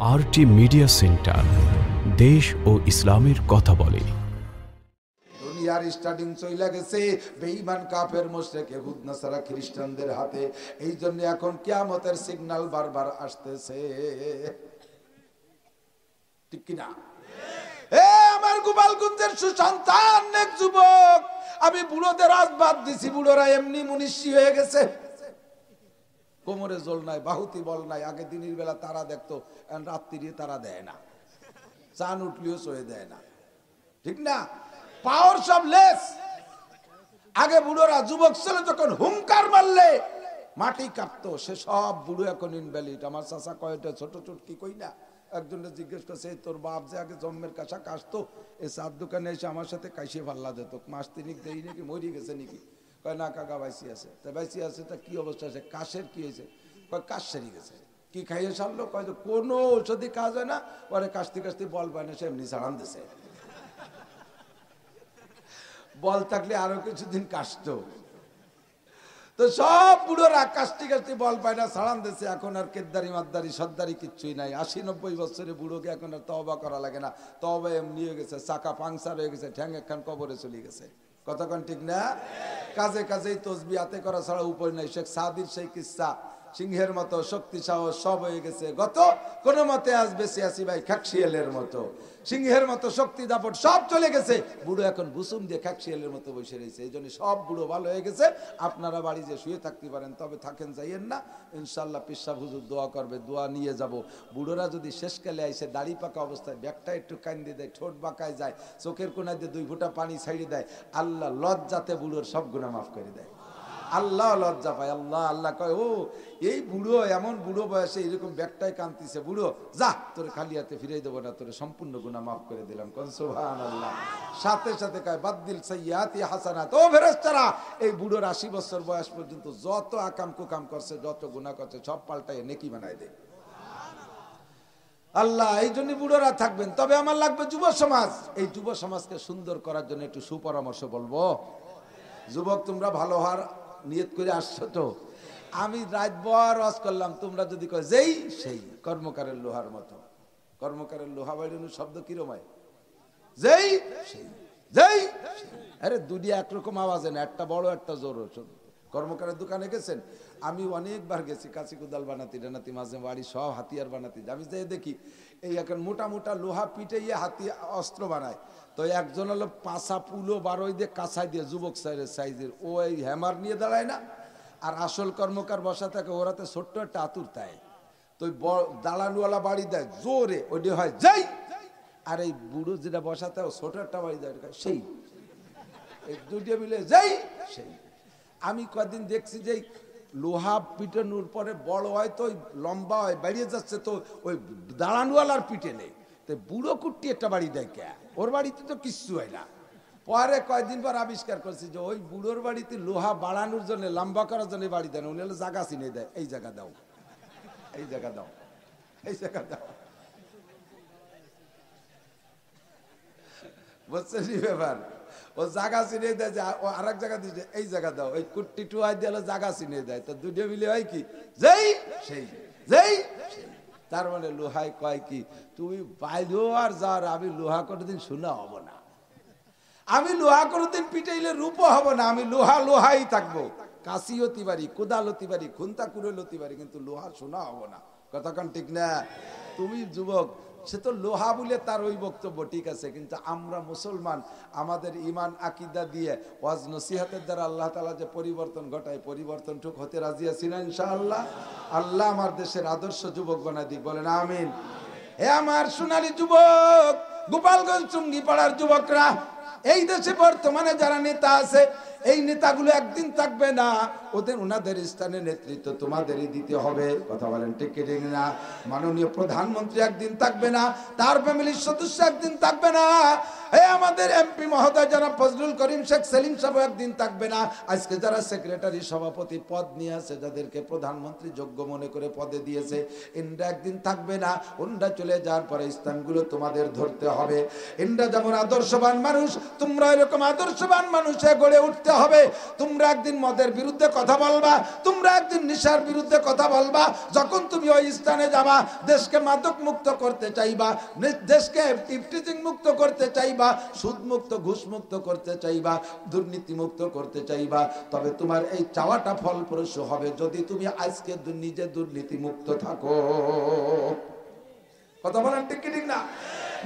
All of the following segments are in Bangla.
আরটি মিডিয়া সেন্টার দেশ ও ইসলামের কথা বলে। দুনিয়ার স্টার্টিং চইলা গেছে, বেঈমান কাফের মোশরেক ইহুদ নাসারা খ্রিস্টানদের হাতে। এই জন্য এখন কিয়ামতের সিগন্যাল বারবার আসতেছে। ঠিক কি না এ আমার গোপালগঞ্জের সুসন্তান, এক যুবক। আমি বুড়োদের আজ বাদ দিছি, বুড়োরা এমনি মুনিশি হয়ে গেছে। কোমরে জল নাই, বাহুতি বল নাই, আগে দিনের বেলা তারা দেখতো, এখন রাত্রি তারা দেয় না। চান উঠলেও সয়ে দেয় না। ঠিক না? পাওয়ার সব লেস আগে বুড়োরা, যুবক ছেলে যখন হুঙ্কার মারলে, মাটি কাঁপতো, সে সব বুড়ো এখন ইনভ্যালিড আমার চাষা কয়টা ছোট চুটকি কই না? একজনে জিজ্ঞেস করছে তোর বাপ যে আগে জন্মের কাছা কাশতো, এই চার দোকানে এসে আমার সাথে কাশিয়ে পাল্লা যেত মাস তিনিক দেই নাকি মরি গেছে নাকি? কয়, না, কাকা, বাইসি আছে। তা বাইসি আছে, তা কি অবস্থা আছে? কাশের কি হয়েছে? কয় কাশ সেরে গেছে। কি খাইয়ে সারলো? কয় কোনো ঔষধি কাজ হয় না। পরে কাশতে কাশতে বল পায় না, সে এমনি ছাড়ান দিছে। বল থাকলে আরও কিছুদিন কাশতো। তো সব বুড়োরা কাস্তি কাস্তি বল পায় না সাড়ান দিছে। এখন আর কেদ্দারি, মাদ্দারি সর্দারি কিচ্ছুই নাই। আশি নব্বই বছরে বুড়োকে এখন আর তবা করা লাগে না। তবা এমনি হয়ে গেছে, চাকা পাংসার হয়ে গেছে, ঠ্যাং একখান কবরে চলে গেছে। কতক্ষণ ঠিক না? কাজে কাজেই তসবি আতে করা ছাড়া উপরে নাই। শেখ সাদির সেই কিসা। সিংহের মতো শক্তি সাহস সব হয়ে গেছে। গত কোনো মতে আজ বেশি আসি ভাই খাকশিয়ালের মতো। সিংহের মতো শক্তি, দাপট সব চলে গেছে। বুড়ো এখন বুসুম দিয়ে খাকশিয়ালের মতো বসে রয়েছে। এই জন্য সব বুড়ো ভালো হয়ে গেছে। আপনারা বাড়ি যে শুয়ে থাকতে পারেন, তবে থাকেন, যাইয়েন না। ইনশাল্লাহ পিসা হুজুর দোয়া করবে, দোয়া নিয়ে যাব। বুড়োরা যদি শেষকালে আইসে দাড়ি পাকা অবস্থায় ব্যাগটা একটু কান্দি দেয়, ঠোঁট বাঁকায় যায়, চোখের কোনায় দিয়ে দুই ফুটা পানি ছাড়িয়ে দেয়, আল্লাহ লজ্জাতে বুড়োর সব গুণা মাফ করে দেয়। আল্লাহ লজ্জা পায়, আল্লাহ আল্লাহ কয়, ও, এই বুড়ো, এমন বুড়ো বয়সে এরকম ব্যাগটাই কান্তিছে, বুড়ো, যা, তোর খালি হাতে ফিরে দেবো না, তোর সম্পূর্ণ গুণা মাফ করে দিলাম। কোন সুবহান আল্লাহ সাথে সাথে কয়, বাদ্দিল সাইয়াতি হাসানাত। ও ফেরেশতারা, এই বুড়োর আশি বছর বয়স পর্যন্ত যত আকাম কুকাম করছে, যত গুণা করছে, সব পাল্টাই নেকি বানায় দেয়। আল্লাহ, এই জন্য বুড়োরা থাকবেন। তবে আমার লাগবে যুব সমাজ। এই যুব সমাজকে সুন্দর করার জন্য একটু সুপরামর্শ বলব। যুবক, তোমরা ভালো হওয়ার নিয়ত করে আসছো তো? আমি রাত বর রস করলাম, তোমরা যদি কয় যেই, সেই। কর্মকারের লোহার মতো। কর্মকারের লোহা বাড়ির শব্দ কিরমায়? যেই, সেই। যেই আরে দুটি একরকম আওয়াজ না, একটা বড়, একটা জোর কর্মকারের দোকানে গেছেন। আমি অনেকবার গেছি কাশি কুদাল বানাতি, ডানাতি, মাঝে বাড়ি, সব হাতিয়ার বানাতি। আমি যাই দেখি, এই এখন মোটা মোটা লোহা পিটে ইয়ে হাতি অস্ত্র বানায়। তো একজন হলো পাশা পুলো বারোই দিয়ে কাঁসাই দিয়ে যুবক সাইজের সাইজের, ও এই হ্যামার নিয়ে দাঁড়ায় না। আর আসল কর্মকার বসা থাকে ওরাতে ছোট্ট একটা আতুর তাই তো দালানওয়ালা বাড়ি দেয়, জোরে ওইটা হয়, যাই! আর এই বুড়ো যেটা বসাতে ছোট একটা বাড়ি দেয় সেই। দুটো মিলে, যাই! সেই। আমি কদিন দেখছি যে লোহা পিটানোর পরে বড় হয় তো লম্বা হয়, বেরিয়ে যাচ্ছে তো, ওই দাঁড়ানওয়ালার পিটে নেই। তো বুড়ো কুট্টি একটা বাড়ি দেয় কে ওর বাড়িতে তো কিচ্ছু হয় না। পরে কয়েকদিন পর আবিষ্কার করছি যে ওই বুড়োর বাড়িতে লোহা বাড়ানোর জন্য, লম্বা করার জন্য বাড়ি দেয় উনি জায়গা চিনে দেয় এই জায়গা দাও, এই জায়গা দাও, এই জায়গা দাও। বুঝছেন ব্যাপার? ও জায়গা চিনে দেয় যে, ও আর এক জায়গা দিচ্ছে এই জায়গা দাও ওই কুট্টি টুয়াই দিয়ে জায়গা চিনে দেয়। তো দুটো মিলে হয় কি? যেই, সেই, যেই। তার মানে লোহাই কয় কি? তুমি বাইরেও আর যার, আমি লোহা কোনোদিন শোনা হব না। আমি লোহা কোনোদিন পিটাইলে রূপ হব না। আমি লোহা লোহাই থাকব। কাশি হতে পারি, কোদাল হতে পারি, খুন্তা কুড়েল হতে পারি, কিন্তু লোহা শোনা হব না। কতক্ষণ ঠিক না? তুমি যুবক সে তো লোহা বলে তার ওই বক্তব্য, ঠিক আছে, কিন্তু আমরা মুসলমান, আমাদের ইমান আকিদা দিয়ে ওয়াজ নসিহাতের দ্বারা আল্লাহ তালা যে পরিবর্তন ঘটায় পরিবর্তন টুক হতে রাজি আছি না ইনশাআল্লাহ? আল্লাহ আমার দেশের আদর্শ যুবক বানাই দিক, বলেন আমিন। হে আমার সোনালী যুবক, গোপালগঞ্জ চুঙ্গি পাড়ার যুবকরা, এই দেশে বর্তমানে যারা নেতা আছে এই নেতাগুলো একদিন থাকবে না। ওদের ওনাদের স্থানে নেতৃত্ব তোমাদেরই দিতে হবে। কথা বলেন ঠিক না? মাননীয় প্রধানমন্ত্রী একদিন থাকবে না, তার ফ্যামিলির সদস্য একদিন থাকবে না। এই আমাদের এমপি মহোদয় যারা ফজলুল করিম শেখ সেলিম সাহেব একদিন থাকবে না। আজকে যারা সেক্রেটারি সভাপতি পদ নিয়ে আছে, যাদেরকে প্রধানমন্ত্রী যোগ্য মনে করে পদে দিয়েছে ইন্দ্রা একদিন থাকবে না। উন্ডা চলে যাওয়ার পরে স্থানগুলো তোমাদের ধরতে হবে। ইন্দ্রা যেমন আদর্শবান মানুষ, তোমরা এরকম আদর্শবান মানুষে গড়ে উঠতে হবে। তোমরা একদিন মদের বিরুদ্ধে কথা বলবা, তোমরা একদিন নিশার বিরুদ্ধে কথা বলবা। যখন তুমি ওই স্থানে যাবা, দেশকে মাদক মুক্ত করতে চাইবা দেশকে টিপটিচিং মুক্ত করতে চাইবা সুদ মুক্ত ঘুষ মুক্ত করতে চাইবা দুর্নীতি মুক্ত করতে চাইবা, তবে তোমার এই চাওয়াটা ফলপ্রসূ হবে যদি তুমি আজকে নিজে দুর্নীতি মুক্ত থাকো। কথা বলেন ঠিক না?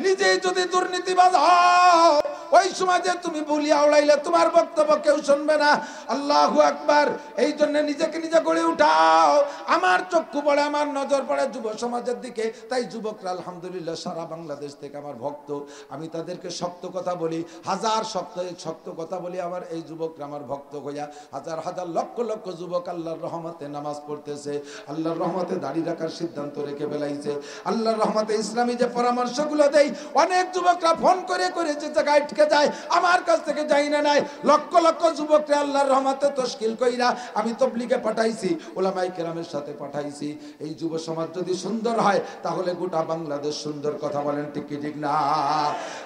নিজেই যদি দুর্নীতিবাজ হও ওই সমাজে তুমি বলিয়া উড়াইলে তোমার বক্তব্য কেউ শুনবে না। আল্লাহু আকবার। এই জন্য নিজেকে নিজে গড়ে উঠাও। আমার চক্ষু পড়ে, আমার নজর পড়ে যুব সমাজের দিকে। তাই যুবকরা, আলহামদুলিল্লাহ, সারা বাংলাদেশ থেকে আমার ভক্ত। আমি তাদেরকে শক্ত কথা বলি, হাজার শক্ত শক্ত কথা বলি আমার এই যুবকরা আমার ভক্ত হইয়া। হাজার হাজার, লক্ষ লক্ষ যুবক আল্লাহর রহমতে নামাজ পড়তেছে। আল্লাহর রহমতে দাড়ি রাখার সিদ্ধান্ত রেখে বেলাইছে আল্লাহর রহমতে ইসলামী যে পরামর্শগুলো দেয় অনেক যুবকরা ফোন করে করে যে জায়গায় আটকে যায়, আমার কাছ থেকে যাই না নাই। লক্ষ লক্ষ যুবকরা আল্লাহর রহমতে তশকিল কইরা আমি তবলিগে পাঠাইছি, ওলামাই কেরামের সাথে পাঠাইছি। এই যুব সমাজ যদি সুন্দর হয়, তাহলে গোটা বাংলাদেশ সুন্দর কথা বলেন, ঠিক কি ঠিক না?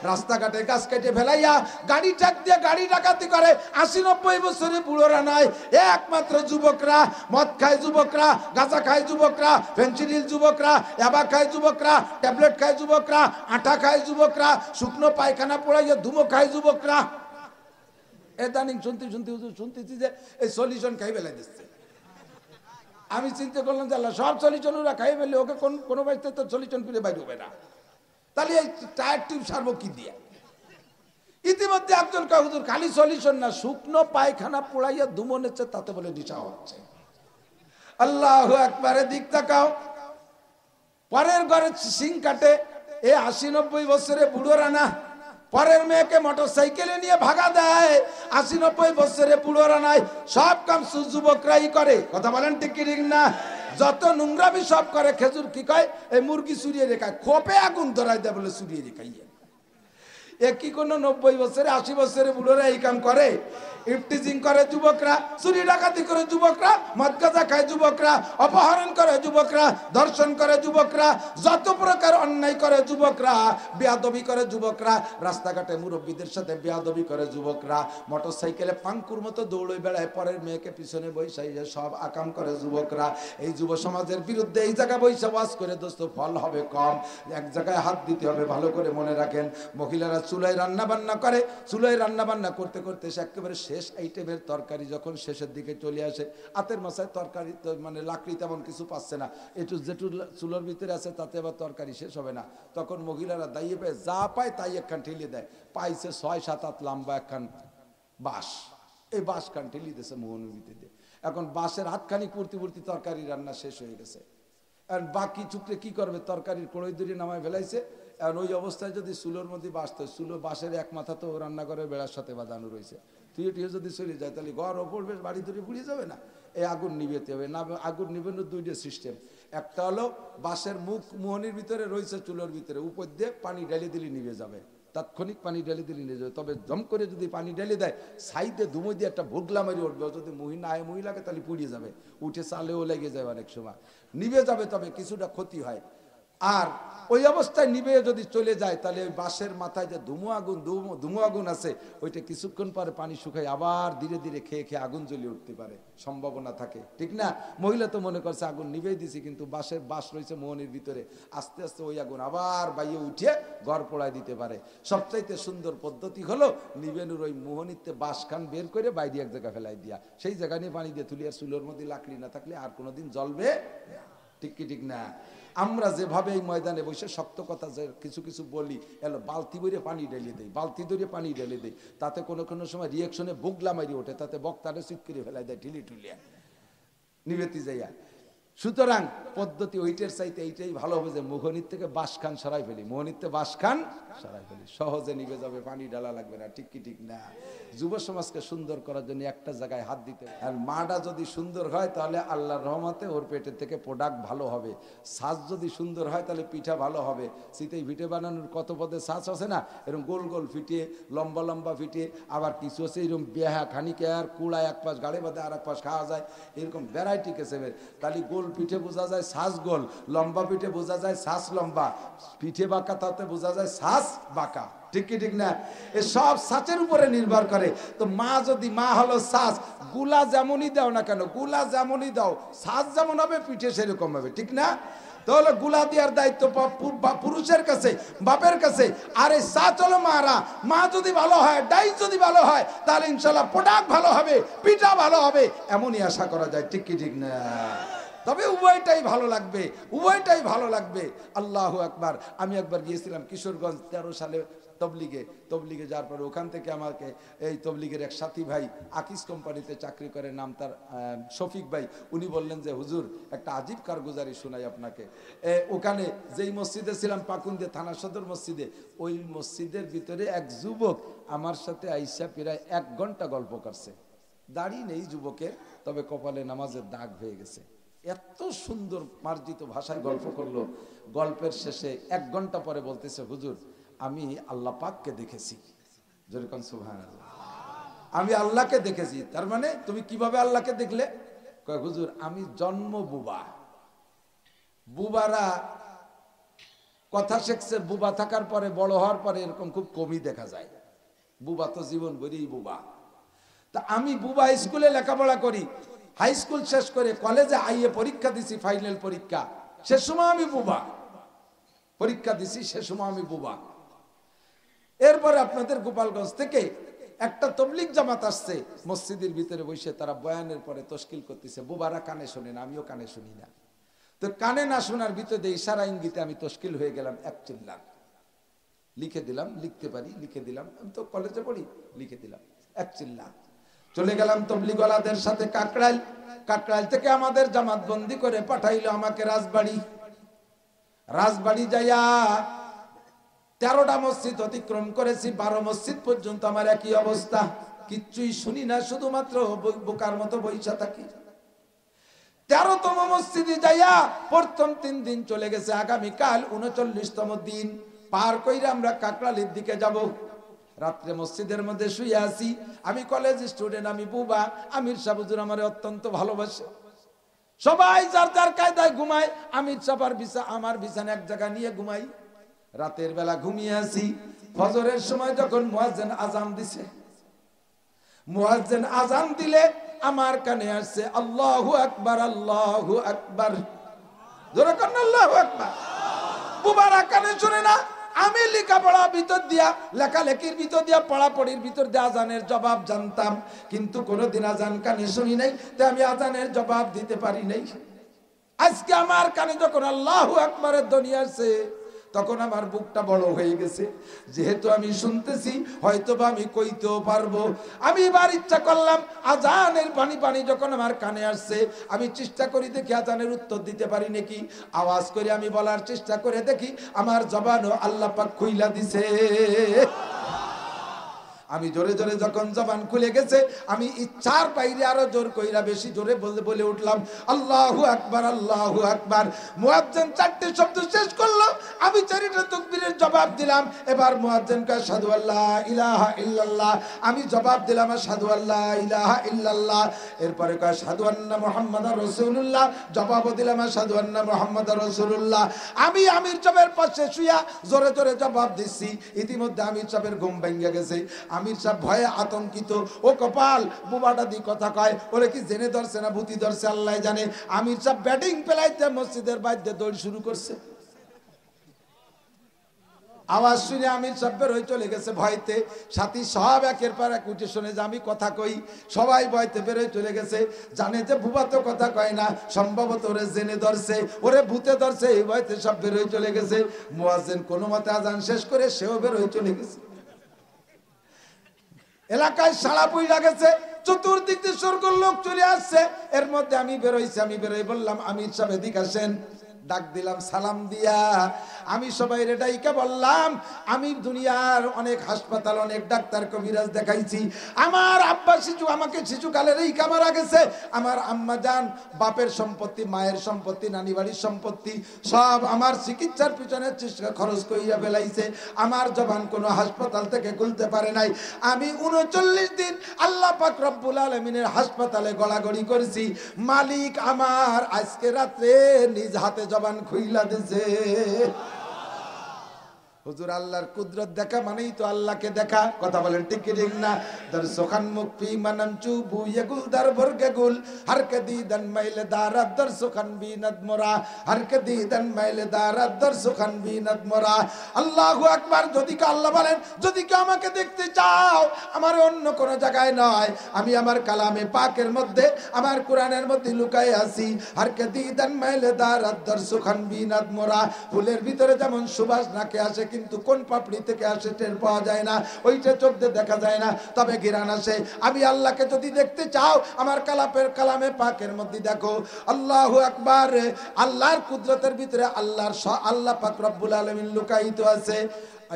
রাস্তাঘাটে গাছ কেটে ফেলাইয়া গাড়ি ট্রাক দিয়ে গাড়ি ডাকাতি করে, আশি নব্বই বছরে বুড়োরা নাই। একমাত্র যুবকরা, মদ খায় যুবকরা, গাঁজা খায় যুবকরা, ফেন্সিডিল যুবকরা, অ্যাবা খায় যুবকরা, ট্যাবলেট খায় যুবকরা, আটা খায় যুবকরা, শুকনো পায়খানা পোড়াইয়া ধুমো খায় যুবকরা। এদানিং শুনতে শুনতে শুনতেছি যে এই সলিউশন খাই বেলাই দিচ্ছে। আমি চিন্তা করলাম যে আল্লাহ, সব সলিউশন ওরা খাই ফেললে ওকে কোন কোনো বাড়িতে তো সলিউশন ফিরে বাইরে হবে না। তাহলে এই টায়ার টিউব সারবো কি দিয়ে? ইতিমধ্যে কয়, হুজুর, খালি সলিউশন না, শুকনো পায়খানা পোড়াইয়া দুমন হচ্ছে, তাতে বলে নিশা হচ্ছে। আল্লাহ একবারে দিক তাকাও। পরের ঘরে সিং কাটে। এ আশি নব্বই বছরে বুড়ো রানা। পরের মেয়েকে মোটর সাইকেলে নিয়ে ভাগা দেয়। আশি নব্বই বছরে পুরোরা নাই, সব কাম যুবকরাই করে। কথা বলেন ঠিক ঠিক না? যত নোংরামি সব করে, খেজুর কি কয়? এই মুরগি চুরিয়ে রেখায় খোপে আগুন ধরাই দেয় বলে চুরিয়ে রেখাইয়া এ কি কোনো নব্বই বছরে, আশি বছরে বুড়োরা এই কাম করে? ইফটিজিং করে যুবকরা, চুরি ডাকাতি করে যুবকরা মদ গাঁজা খায় যুবকরা, অপহরণ করে যুবকরা, ধর্ষণ করে যুবকরা, যত প্রকার অন্যায় করে যুবকরা, বেয়াদবি করে যুবকরা, রাস্তাঘাটে মুরব্বীদের সাথে বেয়াদবি করে যুবকরা মোটর সাইকেলে পাঙ্কুর মতো দৌড়ে বেড়ায় পরের মেয়েকে পিছনে বৈশাইয়ে সব আকাম করে যুবকরা। এই যুব সমাজের বিরুদ্ধে এই জায়গায় বৈশা ওয়াজ করে দোস্ত, ফল হবে কম। এক জায়গায় হাত দিতে হবে, ভালো করে মনে রাখেন। মহিলারা চুলায় রান্না বান্না করে, চুলায় রান্না বান্না করতে করতে সে একেবারে শেষ আইটেমের তরকারি যখন শেষের দিকে চলে আসে, আতের মাসায় তরকারি মানে লাকড়ি তেমন কিছু পাচ্ছে না। একটু যেটু চুলোর ভিতরে আছে, তাতে আবার তরকারি শেষ হবে না। তখন মহিলারা দাইয়ে পায় যা পায় তাই একখান ঠেলিয়ে দেয়। পাইছে ছয়, সাত হাত লম্বা একখান বাঁশ। এই বাঁশ খান ঠেলি দিয়েছে মোহনের এখন বাঁশের হাতখানি পূর্তি পূর্তি তরকারি রান্না শেষ হয়ে গেছে। আর বাকি চুপড়ে কি করবে? তরকারির কড়ই দড়ি নামায় ফেলাইছে। আর ওই অবস্থায় যদি চুলোর মধ্যে বাঁচত চুলো বাঁশের এক মাথা তো রান্নাঘরের বেড়ার সাথে বাঁধানো রয়েছে। তুই টিয়ে যদি চলে যায়, তাহলে ঘর ওপর বেশ বাড়ি ধরে পুড়িয়ে যাবে না। এই আগুন নিবেতে হবে। না, আগুন নিবেনোর দুইটা সিস্টেম একটা হলো বাঁশের মুখ মোহনির ভিতরে, রয়েছে চুলোর ভিতরে। উপর দিয়ে পানি ঢেলে দিলে নিভে যাবে। তাৎক্ষণিক পানি ঢেলে দিলে নিয়ে যাবে। তবে জম করে যদি পানি ঢেলে দেয়, সাইডে ধুমো দিয়ে একটা ভোগলা মারি উঠবে। যদি মহিলা আয় মহিলাকে তাহলে পুড়িয়ে যাবে। উঠে চালেও লেগে যাবে অনেক সময়। নিভে যাবে, তবে কিছুটা ক্ষতি হয়। আর ওই অবস্থায় নিবে যদি চলে যায়, তাহলে ওই বাঁশের মাথায় যে ধুমো আগুন ধুমো আগুন আছে, ওইটা কিছুক্ষণ পরে পানি শুকায় আবার ধীরে ধীরে খেয়ে খেয়ে আগুন জ্বলে উঠতে পারে। সম্ভাবনা থাকে। ঠিক না? মহিলা তো মনে করছে, আগুন নিবেই দিছি, কিন্তু বাঁশের বাঁশ রয়েছে মোহনের ভিতরে। আস্তে আস্তে ওই আগুন আবার বাইয়ে উঠিয়ে ঘর পোড়ায় দিতে পারে। সবচাইতে সুন্দর পদ্ধতি হলো নিবেনুর ওই মোহনিতে বাঁশ খান বের করে বাইরে এক জায়গায় ফেলাই দিয়া। সেই জায়গা নিয়ে পানি দিয়ে তুলি আর চুলোর মধ্যে লাকড়ি না থাকলে আর কোনোদিন জ্বলবে ঠিক কি, ঠিক না? আমরা যেভাবে এই ময়দানে বসে শক্ত কথা যে কিছু কিছু বলি, এলো বালতি বইরে পানি ঢেলে দেয় বালতি ধরে পানি ঢেলে দেয় তাতে কোনো কোনো সময় রিয়াকশনে বুগলা মারি ওঠে, তাতে বক্তারে চিত করে ফেলাই দেয় ঢিলি ঢুলিয়া নিবেতি যাইয়া। সুতরাং পদ্ধতি ওইটার চাইতে এইটাই ভালো হবে যে মোহনির থেকে বাসখান সরাই ফেলি। মোহনিতে বাসখান সরাই ফেলি। সহজে নিবে যাবে, পানি ডালা লাগবে না, ঠিক কি ঠিক না। যুব সমাজকে সুন্দর করার জন্য একটা জায়গায় হাত দিতে। আর মাটা যদি সুন্দর হয় তাহলে আল্লাহর রহমাতে ওর পেটের থেকে প্রোডাক্ট ভালো হবে। সাজ যদি সুন্দর হয় তাহলে পিঠা ভালো হবে। শীতে পিঠে বানানোর কত পদে সাজ আছে না? এরকম গোল গোল ফিটিয়ে, লম্বা লম্বা ফিটিয়ে, আবার কিছু আছে এরকম বেহা খানিকে আর কুড়া এক পাশ গাড়ে বাঁধে আর এক পাশ খাওয়া যায়। এরকম ভ্যারাইটি কেসেবের তাহলে গোল পিঠে বোঝা যায় শ্বাস গোল, লম্বা পিঠে বোঝা যায় শ্বাস লম্বা, পিঠে বাঁকা তাতে বোঝা যায় শ্বাস বাঁকা। ঠিক কি, ঠিক না? এ সব সাচের উপরে নির্ভর করে। তো মা যদি, মা হলো সাসগুলা যেমনই দাও না কেন, গুলা যেমনই দাও সাজ যেমন হবে, পিঠে সেরকম হবে। ঠিক না? তাহলে গুলা দেওয়ার দায়িত্ব পুরুষের কাছে, বাপের কাছে। আর এই সাচ হলো মারা। মা যদি ভালো হয়, ডাই যদি ভালো হয়, তাহলে ইনশাল্লাহ প্রোডাক্ট ভালো হবে, পিঠা ভালো হবে, এমনই আশা করা যায়। ঠিক কি, ঠিক না? তবে উভয়টাই ভালো লাগবে, উভয়টাই ভালো লাগবে। আল্লাহ একবার আমি একবার গিয়েছিলাম কিশোরগঞ্জ তেরো সালে তবলিগে। তবলিগে যাওয়ার পরে ওখান থেকে আমাকে এই তবলিগের এক সাথী ভাই আকিস কোম্পানিতে চাকরি করে, নাম তার শফিক ভাই। উনি বললেন যে, হুজুর, একটা আজীব কারগুজারি শোনাই আপনাকে। ওখানে যেই মসজিদে ছিলাম, পাকুন্দে থানা সদর মসজিদে, ওই মসজিদের ভিতরে এক যুবক আমার সাথে আইসা প্রায় এক ঘণ্টা গল্প করছে। দাড়ি নেই যুবকের, তবে কপালে নামাজের দাগ হয়ে গেছে। এত সুন্দর মার্জিত ভাষায় গল্প করল। গল্পের শেষে এক ঘণ্টা পরে বলতেছে, হুজুর, আমি আল্লাহ পাককে দেখেছি। যেরকম সুহান আমি আল্লাহকে দেখেছি। তার মানে তুমি কীভাবে আল্লাহকে দেখলে? হুজুর, আমি জন্ম বুবা। বুবারা কথা শিখছে, বুবা থাকার পরে, বড় হওয়ার পরে এরকম খুব কমই দেখা যায়। বুবা তো জীবন বুবা। তা আমি বুবা স্কুলে লেখাপড়া করি। হাই স্কুল শেষ করে কলেজে আইয়ে পরীক্ষা দিছি ফাইনাল পরীক্ষা। সে সময় আমি বুবা। পরীক্ষা দিছি, সে সময় আমি বুবা। এরপরে আপনাদের গোপালগঞ্জ থেকে একটা তবলিক জামাত আসছে, মসজিদের ভিতরে বসে তারা বয়ানের পরে তশকিল করতেছে। বুবারা কানে শোনে না, আমিও কানে শুনি না। তো কানে না শোনার ভিতরে ইশারা ইঙ্গিতে আমি তশকিল হয়ে গেলাম এক চিল্লা লিখে দিলাম, লিখতে পারি, লিখে দিলাম। আমি তো কলেজে পড়ি, লিখে দিলাম। এক চিল্লা চলে গেলাম তবলিগলাদের সাথে কাকড়াইল। কাকড়াইল থেকে আমাদের জামাত বন্দি করে পাঠাইলো আমাকে রাজবাড়ি। রাজবাড়ি যাইয়া তেরোটা মসজিদ অতিক্রম করেছি, বারো মসজিদ পর্যন্ত আমার একই অবস্থা। কিচ্ছুই শুনি না, শুধুমাত্র বোকার মতো বৈশা থাকি। তেরোতম মসজিদে যাইয়া প্রথম তিন দিন চলে গেছে আগামীকাল উনচল্লিশতম দিন। পার কইরা আমরা কাকরালির দিকে যাব। রাত্রে মসজিদের মধ্যে শুয়ে আছি। আমি কলেজ স্টুডেন্ট আমি বুবা, আমির সাহুজুর আমার অত্যন্ত ভালোবাসে। সবাই যার যার কায়দায় ঘুমায়, আমির সাপার বিছা, আমার বিছানা এক জায়গা নিয়ে ঘুমাই। রাতের বেলা ঘুমিয়ে আছি। ফজরের সময় যখন মুয়াজ্জিন আজান দিছে, মুয়াজ্জিন আজান দিলে আমার কানে আসছে, আল্লাহু আকবার আল্লাহু আকবার। জোরে না আল্লাহু আকবার। বুবারা কানে শুনে না আমি লেখাপড়া ভিতর দিয়া, লেখালেখির ভিতর দিয়া, পড়াপড়ির ভিতর দিয়ে আজানের জবাব জানতাম। কিন্তু কোনোদিন আজান কানে শুনি নাই তাই আমি আজানের জবাব দিতে পারি নাই। আজকে আমার কানে যখন আল্লাহ আকবরের দনিয়া আসছে তখন আমার বুকটা বড় হয়ে গেছে। যেহেতু আমি শুনতেছি হয়তো বা আমি কইতেও পারব। আমি এবার ইচ্ছা করলাম, আজানের পানি পানি যখন আমার কানে আসছে, আমি চেষ্টা করি দেখি আজানের উত্তর দিতে পারি নাকি। আওয়াজ করে আমি বলার চেষ্টা করে দেখি, আমার জবানও আল্লাপাক খুইলা দিছে। আমি জোরে জোরে যখন জবান খুলে গেছে, আমি ইচ্ছার বাইরে আরও জোর কইরা বেশি জোরে বলতে বলে উঠলাম, আল্লাহু আকবার আল্লাহু আকবার। মুয়াজ্জিন চারটি শব্দ শেষ করল, আমি চারিটা তাকবীরের জবাব দিলাম, এবার মুয়াজ্জিন কা সাদু আল্লাহ ইলাহা ইল্লাল্লাহ, আমি জবাব দিলাম সাদু আল্লাহ ইলাহা ইল্লাল্লাহ। এরপরে কয় সাদু আন্না মুহাম্মাদুর রাসূলুল্লাহ। জবাবও দিলাম সাদু আন্না মুহাম্মাদুর রাসূলুল্লাহ। আমি আমির চবের পাশে শুয়া জোরে জোরে জবাব দিচ্ছি, ইতিমধ্যে আমির চবের ঘুম ভেঙে গেছে। আমির সাহেব ভয়ে আতঙ্কিত। ও কপাল, বুবাটা দি কথা কয়, ওরে কি জেনে ধরছে না, ভূতি ধরছে, আল্লাহ জানে। আমির সাহেব ব্যাটিং পেলাইতে মসজিদের বাইরে দৌড় শুরু করছে। আওয়াজ শুনে আমির সব বেরোয় চলে গেছে ভয়তে। সাথী সব একের পর এক উঠে শুনে যে আমি কথা কই। সবাই ভয়তে বেরোয় চলে গেছে। জানে যে বুবা তো কথা কয় না, সম্ভবত ওরে জেনে ধরছে, ওরে ভূতে ধরছে, এই ভয়তে সব বেরোয় চলে গেছে। মুয়াজ্জিন কোনো মতে আজান শেষ করে সেও বেরোয় চলে গেছে। এলাকায় সাড়া পুইরা গেছে, চতুর্দিক দিয়ে স্বর্গ লোক চলে আসছে। এর মধ্যে আমি বেরোইছি, আমি বেরোই বললাম, আমির সাহেব, এদিক আসেন। ডাক দিলাম, সালাম দিয়া। আমি সবাই রেডাইকে বললাম, আমি দুনিয়ার অনেক হাসপাতাল, অনেক ডাক্তার কবিরাজ দেখাইছি। আমার আব্বা শিশু আমাকে শিশুকালের এই কামারা গেছে। আমার আম্মা যান, বাপের সম্পত্তি, মায়ের সম্পত্তি নানি বাড়ির সম্পত্তি, সব আমার চিকিৎসার পিছনে খরচ করিয়া ফেলাইছে। আমার জবান কোনো হাসপাতাল থেকে খুলতে পারে নাই। আমি উনচল্লিশ দিন আল্লাহ পাক রব্বুল আলমিনের হাসপাতালে গড়াগড়ি করেছি। মালিক আমার আজকে রাত্রে নিজ হাতে জবান খুইলা দিছে। হুজুর আল্লাহর কুদরত দেখা মানেই তো আল্লাহকে দেখা। কথা বলেন ঠিক ঠিক না? দর সোখান মুখ ফি মানাম চু বুয়ে গুল, দর বর্গে গুল। হর কে দি দন মাইলে দার, দর সোখান বি নদ মোরা। হর দি দন মাইলে দার, দর সোখান বি নদ মোরা। আল্লাহু আকবার, যদি কে আল্লাহ বলেন, যদি কে আমাকে দেখতে চাও, আমার অন্য কোন জায়গায় নয়। আমি আমার কালামে পাকের মধ্যে, আমার কোরআনের মধ্যে লুকাই আছি। হর কে দি দন মাইলে দার, দর সোখান বি নদ মোরা। ফুলের ভিতরে যেমন সুবাস নাকে আসে কিন্তু কোন পাপড়ি থেকে আসে টের পাওয়া যায় না, ওইটা চোখ দেখা যায় না। তবে গিরান আসে, আমি আল্লাহকে যদি দেখতে চাও, আমার কালাপের কালামে পাকের মধ্যে দেখো, আল্লাহ আকবার, আল্লাহর কুদরতের ভিতরে আল্লাহর আল্লাহ পাক রব্বুল আলমিন লুকায়িত আছে।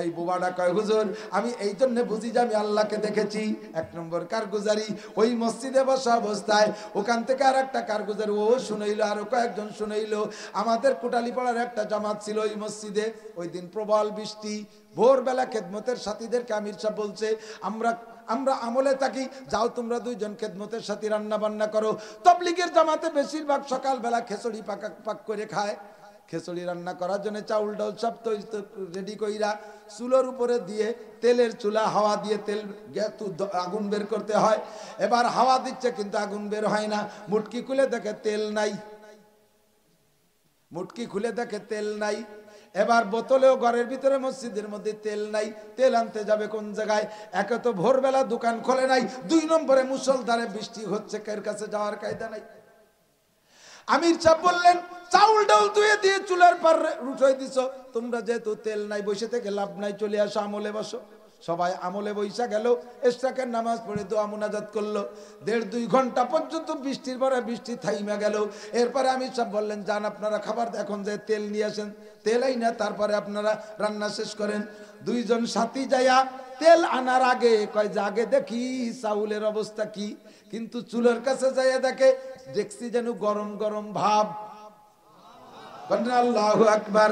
এই বুবাটা কয় হুজুর, আমি এই জন্য বুঝি যে আমি আল্লাহকে দেখেছি। এক নম্বর কারগুজারি, ওই মসজিদে বসা অবস্থায় ওখান থেকে আর একটা কারগুজারি, ও শুনাইলো, আরও কয়েকজন শুনাইলো। আমাদের কোটালি পাড়ার একটা জামাত ছিল ওই মসজিদে। ওই দিন প্রবল বৃষ্টি, ভোরবেলা খেদমতের সাথীদেরকে আমির সাহেব বলছে, আমরা আমরা আমলে থাকি, যাও তোমরা দুইজন খেদমতের সাথী রান্না বান্না করো। তবলিগের জামাতে বেশিরভাগ সকালবেলা খেচড়ি পাকা পাক করে খায়। খেচড়ি রান্না করার জন্য চাউল ডাউল সব তো রেডি কইরা চুলোর উপরে দিয়ে তেলের চুলা, হাওয়া দিয়ে তেল আগুন বের করতে হয়। এবার হাওয়া দিচ্ছে কিন্তু আগুন বের হয় না। মুটকি খুলে দেখে তেল নাই। মুটকি খুলে দেখে তেল নাই। এবার বোতলেও ঘরের ভিতরে মসজিদের মধ্যে তেল নাই। তেল আনতে যাবে কোন জায়গায়? একে তো ভোরবেলা দোকান খোলে নাই। দুই নম্বরে মুসলধারে বৃষ্টি হচ্ছে। কার কাছে যাওয়ার কায়দা নাই? আমির সাহেব বললেন, চাউল ডাউল ধুয়ে দিয়ে চুলার পার রুটাই দিছ। তোমরা যেহেতু তেল নাই, বসে থেকে লাভ নাই, চলে আসো আমলে বসো। সবাই আমলে বৈশা গেল এশরাকের নামাজ পড়ে দোয়া মুনাজাত করল। দেড় দুই ঘণ্টা পর্যন্ত বৃষ্টির পরে বৃষ্টি থাইমা গেল। এরপরে আমি সব বললেন, যান আপনারা খাবার এখন যে তেল নিয়ে আসেন তেলাই না, তারপরে আপনারা রান্না শেষ করেন। দুইজন সাথী যাইয়া তেল আনার আগে কয়, যে আগে দেখি, চাউলের অবস্থা কি? কিন্তু চুলের কাছে যাইয়া দেখে, দেখছি যেন গরম গরম ভাব। আল্লাহ আকবার।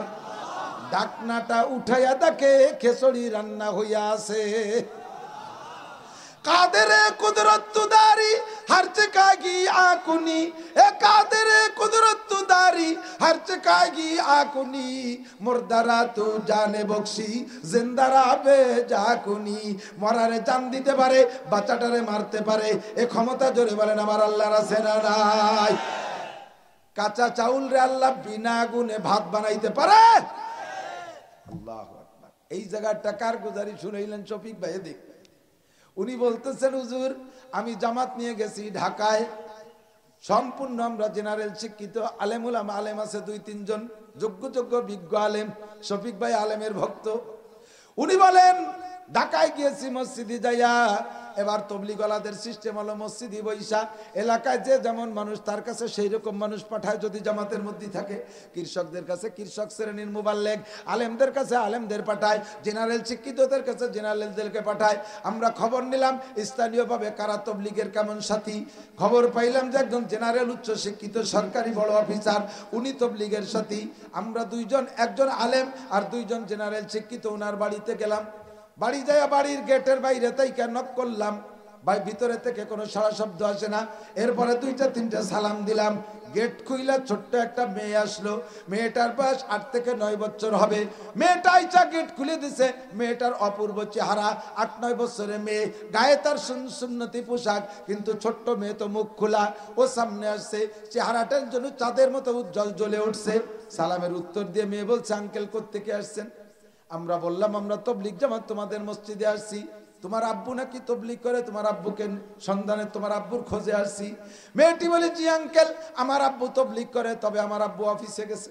ডাকনাটা উঠাইয়া দেখে খেসড়ি রান্না হইয়া আছে। কাদেরে কুদরত আকুনি। এ কাদেরে আকুনি। জানে জিন্দারা বে যাকুনি মরারে দিতে পারে, বাচ্চাটারে মারতে পারে, এ ক্ষমতা জোরে বলেন আমার আল্লাহ আছে না নাই। কাঁচা চাউল রে আল্লাহ বিনা গুনে ভাত বানাইতে পারে? আল্লাহ এই জায়গার টাকার গুজারি শুনেইলেন শফিক ভাই দেখ উনি বলতেছেন, হুজুর, আমি জামাত নিয়ে গেছি ঢাকায়। সম্পূর্ণ আমরা জেনারেল শিক্ষিত, আলেমুল আলেম আছে দুই তিনজন যোগ্য যোগ্য বিজ্ঞ আলেম, শফিক ভাই আলেমের ভক্ত। উনি বলেন ঢাকায় গিয়েছি মসজিদে যাইয়া, এবার তবলিগলাদের সিস্টেম হলো মসজিদি বৈশা এলাকায় যে যেমন মানুষ, তার কাছে সেই রকম মানুষ পাঠায় যদি জামাতের মধ্যে থাকে। কৃষকদের কাছে কৃষক শ্রেণির মোবাল্লেগ আলেমদের কাছে আলেমদের পাঠায় জেনারেল শিক্ষিতদের কাছে জেনারেলদেরকে পাঠায়। আমরা খবর নিলাম, স্থানীয়ভাবে কারা তবলিগের কেমন সাথী? খবর পাইলাম যে একজন জেনারেল উচ্চ শিক্ষিত সরকারি বড় অফিসার উনি তবলিগের সাথী। আমরা দুইজন, একজন আলেম আর দুইজন জেনারেল শিক্ষিত, ওনার বাড়িতে গেলাম। বাড়ি যায় বাড়ির গেটের বাইরে তাই নক করলাম। ভাই, ভিতরে থেকে কোনো সারা শব্দ আসে না। এরপরে দুইটা, তিনটা সালাম দিলাম। গেট খুইলা ছোট্ট একটা মেয়ে আসলো। মেয়েটার বয়স আট থেকে নয় বছর হবে। মেয়েটা আইচা গেট খুলে দিছে। মেয়েটার অপূর্ব চেহারা, আট, নয় বছরের মেয়ে। গায়ে তার সুন- সুন্নতি পোশাক, কিন্তু ছোট্ট মেয়ে তো মুখ খোলা। ও সামনে আসছে। চেহারাটার জন্য চাঁদের মতো উজ্জ্বল জ্বলে উঠছে। সালামের উত্তর দিয়ে মেয়ে বলছে, আঙ্কেল কোত্থেকে আসছেন? আমরা বললাম, আমরা তবলিক জামাত তোমাদের মসজিদে আসছি। তোমার আব্বু নাকি তবলিক করে? তোমার আব্বুকে সন্ধানে তোমার আব্বুর খোঁজে আসছি। মেয়েটি বলে, জি আঙ্কেল আমার আব্বু তবলিক করে, তবে আমার আব্বু অফিসে গেছে।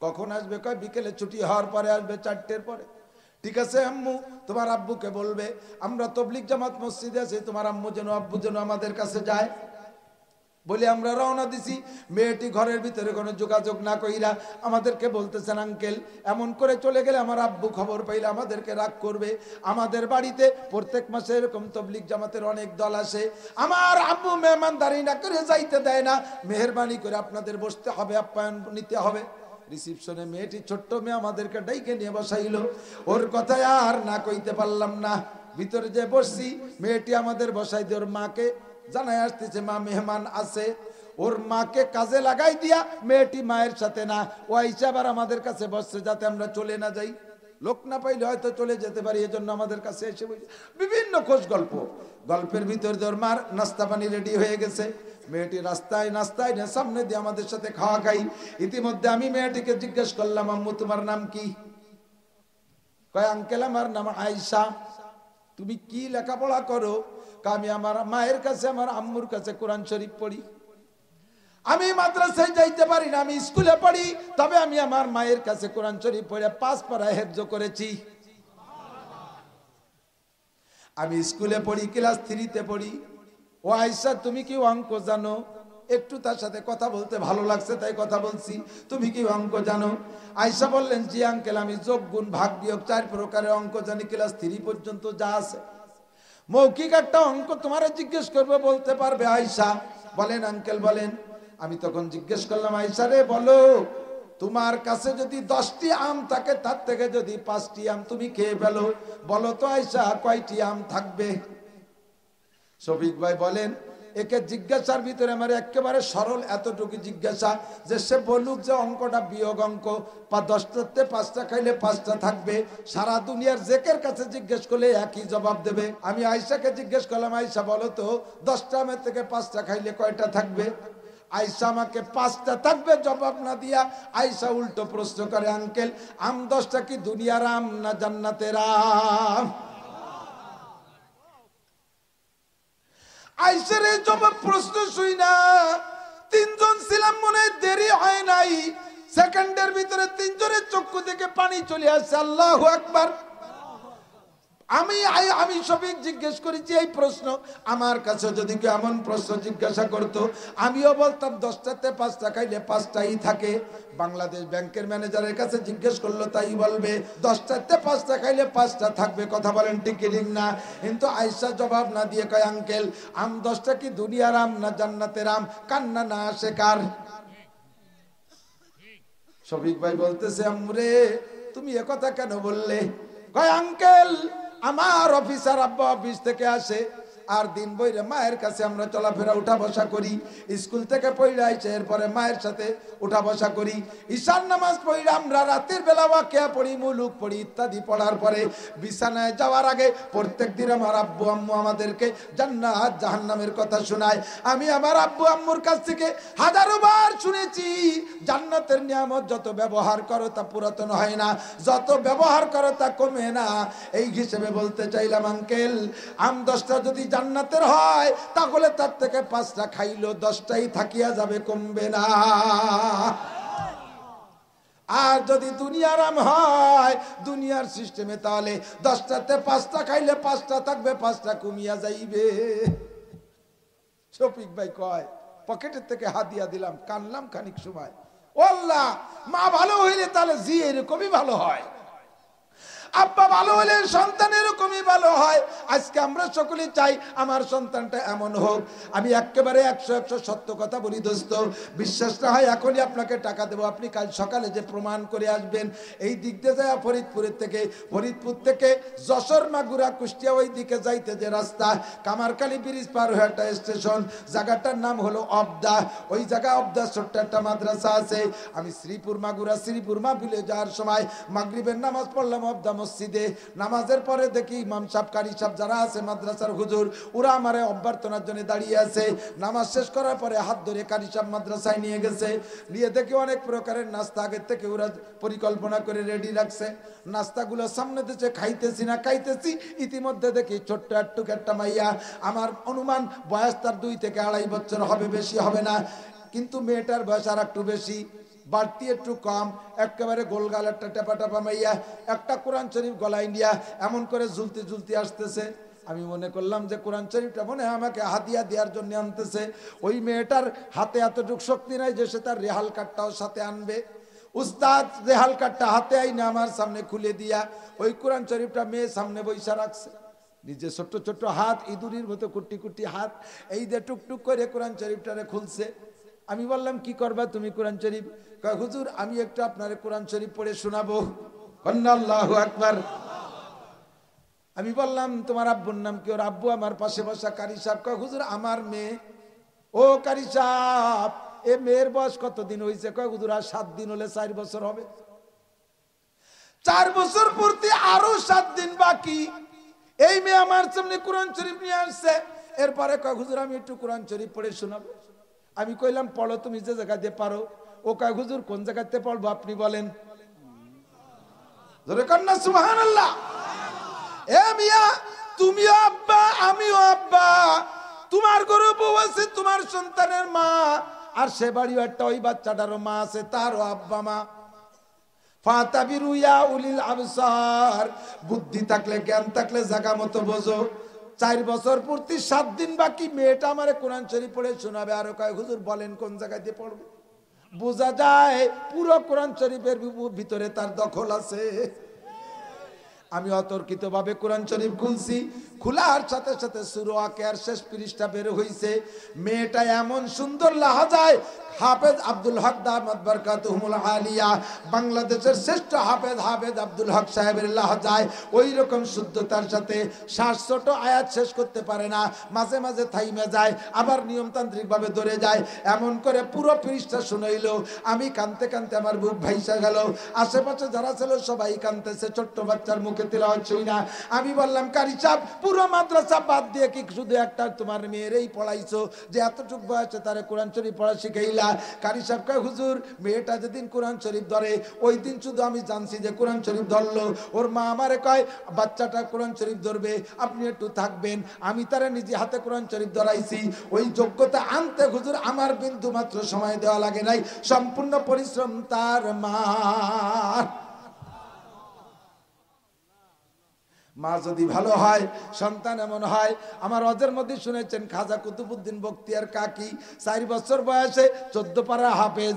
কখন আসবে? কয়, বিকেলে ছুটি হওয়ার পরে আসবে, চারটের পরে। ঠিক আছে, আম্মু, তোমার আব্বুকে বলবে, আমরা তবলিক জামাত মসজিদে আছি, তোমার আম্মু যেন, আব্বু যেন আমাদের কাছে যায়। বলে আমরা রওনা দিছি। মেয়েটি ঘরের ভিতরে কোনো যোগাযোগ না কইরা আমাদেরকে বলতেছেন, আঙ্কেল, এমন করে চলে গেলে আমার আব্বু খবর পাইলে আমাদেরকে রাগ করবে। আমাদের বাড়িতে প্রত্যেক মাসে এরকম তবলিক জামাতের অনেক দল আসে। আমার আব্বু মেহমানদারি না করে যাইতে দেয় না। মেহরবানি করে আপনাদের বসতে হবে, আপ্যায়ন নিতে হবে। রিসিপশনে মেয়েটি ছোট্ট মেয়ে আমাদেরকে ডাইকে নিয়ে বসাইলো। ওর কথায় আর না কইতে পারলাম না। ভিতরে যে বসছি, মেয়েটি আমাদের বসাই দিয়ে ওর মাকে জানাই আসতেছে, মা মেহমান আছে, ওর মাকে কাজে লাগাই দিয়া মেয়েটি মায়ের সাথে না। ও আর আমাদের কাছে বসছে যাতে আমরা চলে না যাই। লোক না পাইলে হয়তো চলে যেতে পারি, এজন্য আমাদের কাছে এসে বিভিন্ন খোঁজ গল্প। গল্পের ভিতর ওর মার নাস্তা পানি রেডি হয়ে গেছে। মেয়েটি রাস্তায় নাস্তায় না, সামনে দিয়ে আমাদের সাথে খাওয়া খাই। ইতিমধ্যে আমি মেয়েটিকে জিজ্ঞেস করলাম, আম্মু, তোমার নাম কি? কয়, আঙ্কেল, আমার নাম আয়সা তুমি কি লেখাপড়া করো? আমি আমার মায়ের কাছে, আমার আম্মুর কাছে কোরআন শরীফ পড়ি। আমি মাদ্রাসায় যাইতে পারি না, আমি স্কুলে পড়ি, তবে আমি আমার মায়ের কাছে কোরআন শরীফ পড়ে পাঁচ পাড়া হেফজ করেছি। আমি স্কুলে পড়ি, ক্লাস থ্রিতে পড়ি। ও আয়সা, তুমি কি অঙ্ক জানো? একটু তার সাথে কথা বলতে ভালো লাগছে, তাই কথা বলছি। তুমি কি অঙ্ক জানো? আয়সা বললেন, জি আঙ্কেল, আমি যোগ, গুণ, ভাগ, বিয়োগ, চার প্রকারের অঙ্ক জানি, ক্লাস থ্রি পর্যন্ত যা আছে। মৌখিক একটা অঙ্ক তোমারে জিজ্ঞেস করবে, বলতে পারবে, আয়সা। বলেন, আঙ্কেল, বলেন। আমি তখন জিজ্ঞেস করলাম, আয়সা রে, বলো, তোমার কাছে যদি দশটি আম থাকে, তার থেকে যদি পাঁচটি আম তুমি খেয়ে ফেলো। বলো তো, আয়সা, কয়টি আম থাকবে? শফিক ভাই বলেন একে জিজ্ঞাসার ভিতরে আমার একেবারে সরল এতটুকু জিজ্ঞাসা যে সে বলুক যে অঙ্কটা বিয়োগ অঙ্ক বা দশটাতে পাঁচটা খাইলে পাঁচটা থাকবে। সারা দুনিয়ার জেকের কাছে জিজ্ঞেস করলে একই জবাব দেবে। আমি আয়সাকে জিজ্ঞেস করলাম আয়সা বলো তো, দশটা আমের থেকে পাঁচটা খাইলে কয়টা থাকবে? আয়সা আমাকে পাঁচটা থাকবে জবাব না দিয়া আয়সা উল্টো প্রশ্ন করে, আঙ্কেল, আম দশটা কি দুনিয়ার আম না জান্নাতের আম? আইসের এই জবাব প্রশ্ন শুই না। তিনজন ছিলাম মনে দেরি হয় নাই। সেকেন্ডের ভিতরে তিনজনের চক্ষু থেকে পানি চলে আসছে আল্লাহ একবার আমি আমি সবিক জিজ্ঞেস করেছি এই প্রশ্ন আমার কাছে যদি কেউ এমন প্রশ্ন জিজ্ঞাসা করতো, আমিও বলতাম দশটাতে পাঁচটা খাইলে পাঁচটাই থাকে। বাংলাদেশ ব্যাংকের ম্যানেজারের কাছে জিজ্ঞেস করল, তাই বলবে, দশটাতে পাঁচটা খাইলে পাঁচটা থাকবে, কথা বলেন টিকিটিং না? কিন্তু আয়সা জবাব না দিয়ে কয়, আঙ্কেল, আম দশটা কি দুনিয়ার আম না জান্নাতের আম? কান্না না আসে কার? শফিক ভাই বলতেছে আমরে তুমি একথা কেন বললে? কয়, আঙ্কেল আমার অফিসার আব্বা অফিস থেকে আসে। আর দিন বইরে মায়ের কাছে আমরা চলাফেরা উঠা বসা করি। স্কুল থেকে পড়ে আইছে, এরপরে মায়ের সাথে উঠা বসা করি। ঈশান নামাজ পড়ি আমরা রাতের বেলা ওয়াকিয়া পড়ি, মুলুক পড়ি ইত্যাদি পড়ার পরে বিছানায় যাওয়ার আগে প্রত্যেক দিন আমার আব্বু আম্মু আমাদেরকে জান্নাত জাহান্নামের কথা শোনায়। আমি আমার আব্বু আম্মুর কাছ থেকে হাজারো বার শুনেছি, জান্নাতের নিয়ামত যত ব্যবহার করো তা পুরাতন হয় না, যত ব্যবহার করো তা কমে না। এই হিসেবে বলতে চাইলাম, আঙ্কেল, আম দশটা যদি জান্নাতের হয়, তাহলে তার থেকে পাঁচটা খাইলো, দশটাই থাকিয়া যাবে, কমবে না। আর যদি দুনিয়ার আম হয়, দুনিয়ার সিস্টেমে তাহলে দশটাতে পাঁচটা খাইলে পাঁচটা থাকবে, পাঁচটা কমিয়া যাইবে। শফিক ভাই কয়, পকেটের থেকে হাত দিয়া দিলাম, কানলাম খানিক সময়। ও মা ভালো হইলে তাহলে জি এরকমই ভালো হয়। আব্বা ভালো হলে সন্তান এরকমই ভালো হয়। আজকে আমরা সকলে চাই আমার সন্তানটা এমন হোক। আমি একেবারে একশো একশো সত্য কথা বলি দোস্ত। বিশ্বাস না হয় এখনই আপনাকে টাকা দেবো। আপনি কাল সকালে যে প্রমাণ করে আসবেন, এই দিক দিয়ে যায় ফরিদপুরের থেকে। ফরিদপুর থেকে যশোর, মাগুরা, কুষ্টিয়া ওই দিকে যাইতে যে রাস্তা কামারকালী ব্রিজ পার হয়ে একটা স্টেশন। জায়গাটার নাম হলো অবদা। ওই জায়গা অবদা ছোট্ট একটা মাদ্রাসা আছে। আমি শ্রীপুর, মাগুরা, শ্রীপুর মাহফিলে যাওয়ার সময় মাগরিবের নামাজ পড়লাম অবদা মসজিদে নামাজের পরে দেখি ইমাম সাহেব, কারি সাহেব যারা আছে, মাদ্রাসার হুজুর, ওরা আমারে অভ্যর্থনার জন্য দাঁড়িয়ে আছে। নামাজ শেষ করার পরে হাত ধরে কারি সাহেব মাদ্রাসায় নিয়ে গেছে। নিয়ে দেখি অনেক প্রকারের নাস্তা আগের থেকে ওরা পরিকল্পনা করে রেডি রাখছে। নাস্তাগুলো সামনে দিচ্ছে খাইতেছি না, খাইতেছি। ইতিমধ্যে দেখি ছোট্ট একটুক একটা মাইয়া, আমার অনুমান বয়স তার দুই থেকে আড়াই বছর হবে, বেশি হবে না। কিন্তু মেয়েটার বয়স আর একটু বেশি। বাড়তি একটু কম একেবারে গোলগাল একটা টেপা টেপা মাইয়া একটা কোরআন শরীফ গলায় নিয়া এমন করে ঝুলতে ঝুলতে আসতেছে। আমি মনে করলাম যে কোরআন শরীফটা মনে হয় আমাকে হাতিয়া দেওয়ার জন্য আনতেছে। ওই মেয়েটার হাতে এতটুকু শক্তি নাই যে সে তার রেহাল কার্ডটাও সাথে আনবে। উস্তাদ, রেহাল কার্ডটা হাতে আইনা আমার সামনে খুলে দিয়া, ওই কোরআন শরীফটা মেয়ে সামনে বৈশা রাখছে। নিজে ছোট্ট ছোট্ট হাত, ইঁদুরির মতো কুটি কুটি হাত, এই যে টুকটুক করে কোরআন শরীফটারে খুলছে। আমি বললাম, কি করবা তুমি কোরআন শরীফ? হুজুর, আমি একটু আপনার কোরআন শরীফ পড়ে শোনাবো। আকবার। আমি বললাম, তোমার আব্বুর নাম কি? ওর আব্বু আমার পাশে বসা কারি সাহেব। হুজুর, আমার মেয়ে। ও কারি সাহেব, এ মেয়ের বয়স কতদিন হয়েছে কয়, হুজুর, আর সাত দিন হলে চার বছর হবে। চার বছর পূর্তি আরও সাত দিন বাকি। এই মেয়ে আমার সামনে কোরআন শরীফ নিয়ে আসছে। এরপরে কয়, হুজুর, আমি একটু কোরআন শরীফ পড়ে শোনাবো। আমি কইলাম, পড়ো তুমি যে জায়গাতে পারো। ও কয়, হুজুর, কোন জায়গাতে পড়ব আপনি বলেন? ধরে কন্যা সুহান আল্লাহ এ মিয়া, তুমিও আব্বা, আমিও আব্বা। তোমার গরু বউ আছে, তোমার সন্তানের মা। আর সে বাড়িও একটা ওই বাচ্চাটারও মা আছে, তারও আব্বা মা। ফাতাবিরু ইয়া উলিল আবসার। বুদ্ধি থাকলে, জ্ঞান থাকলে জায়গা মতো বোঝো। চার বছর পূর্তি সাত দিন বাকি। মেয়েটা আমার কোরআন শরীফ পড়ে শোনাবে। আরও কয়, হুজুর, বলেন কোন জায়গায় দিয়ে পড়বে? বোঝা যায় পুরো কোরআন শরীফের ভিতরে তার দখল আছে। আমি অতর্কিত ভাবে কোরআন শরীফ খুলছি। খোলার সাথে সাথে সুরো আকের শেষ পৃষ্ঠা বের হইছে। মেয়েটা এমন সুন্দর লাহাজায়, হাফেজ আব্দুল হক দামত বরকাতুহুমুল আলিয়া, বাংলাদেশের শ্রেষ্ঠ হাফেজ হাফেজ আব্দুল হক সাহেবের লাহাজায় ওই রকম শুদ্ধতার সাথে শ্বাস আয়াত শেষ করতে পারে না, মাঝে মাঝে থাইমে যায়, আবার নিয়মতান্ত্রিকভাবে ধরে যায়। এমন করে পুরো পৃষ্ঠা শুনাইল, আমি কানতে কানতে আমার বুক ভাইসা গেল। আশেপাশে যারা ছিল সবাই কানতেছে, ছোট্ট বাচ্চার মুখে তেলা শুই না। আমি বললাম, কারি সাহেব পুরো মাদ্রাসা বাদ দিয়ে কি শুধু একটা তোমার মেয়েরই পড়াইছো? যে এতটুকু বয়সে তারা কোরআন শরীফ পড়া শিখাইলা। কারি সাহেবকা হুজুর, মেয়েটা যেদিন কোরআন শরীফ ধরে, ওই দিন শুধু আমি জানছি যে কোরআন শরীফ ধরলো। ওর মা আমারে কয়, বাচ্চাটা কোরআন শরীফ ধরবে, আপনি একটু থাকবেন। আমি তারা নিজে হাতে কোরআন শরীফ ধরাইছি। ওই যোগ্যতা আনতে হুজুর আমার বিন্দু মাত্র সময় দেওয়া লাগে নাই। সম্পূর্ণ পরিশ্রম তার মার। মা যদি ভালো হয়, সন্তান এমন হয়। আমার অজের মধ্যে শুনেছেন, খাজা কুতুবুদ্দিন বক্তিয়ার কাকি, চার বছর বয়সে চোদ্দ পাড়া হাফেজ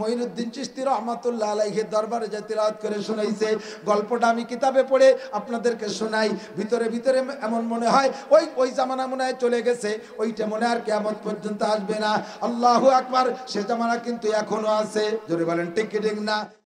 মঈনুদ্দিন চিস্তি রহমতুল্লাহ আলাইহে দরবারে যে তিলাওয়াত করে শুনাইছে। গল্পটা আমি কিতাবে পড়ে আপনাদেরকে শোনাই। ভিতরে ভিতরে এমন মনে হয়, ওই ওই জামানা মনে হয় চলে গেছে। ওইটা মনে আর কেমন পর্যন্ত আসবে না। আল্লাহু আকবার, সে জামানা কিন্তু এখনও আছে। জোরে বলেন, টিকিটিং না।